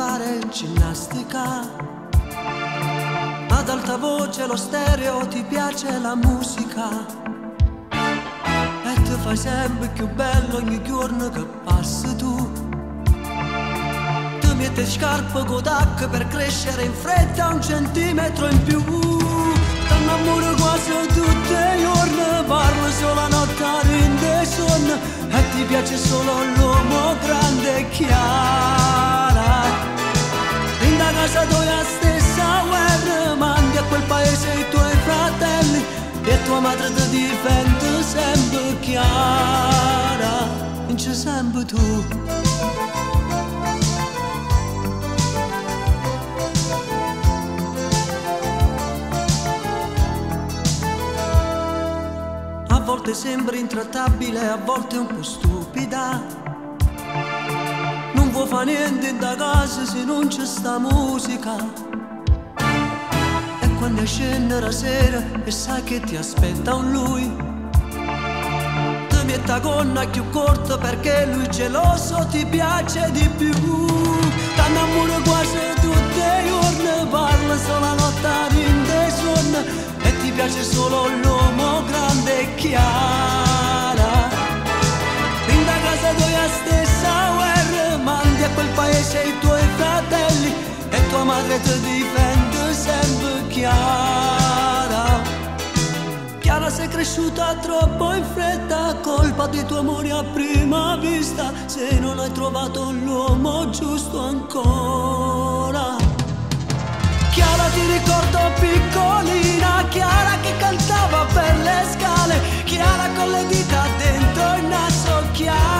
fare ginnastica. Ad alta voce lo stereo ti piace la musica. E ti fai sempre più bello ogni giorno che passi tu. Ti metti scarpe tacche per crescere in fretta un centimetro in più. T'annamoro quasi tutti i piace solo l'uomo grande e chiara. In da casa tua stessa guerra, mandi a quel paese i tuoi fratelli e tua madre ti difende sempre chiara. Vince sempre tu. A volte sembra intrattabile, a volte un po' stupida. Non vuoi fare niente da casa se non c'è sta musica. E quando scende la sera e sai che ti aspetta un lui. Ti metti la gonna più corta perché lui geloso ti piace di più. T'annamoro quasi grande e chiara. In da casa tua stessa guerra, mandi a quel paese i tuoi fratelli e tua madre ti difende sempre chiara. Chiara sei cresciuta troppo in fretta, colpa dei tuoi amori a prima vista, se non hai trovato l'uomo giusto ancora. Chiara ti ricordo piccolina, Chiara con le dita dentro il naso, Chiara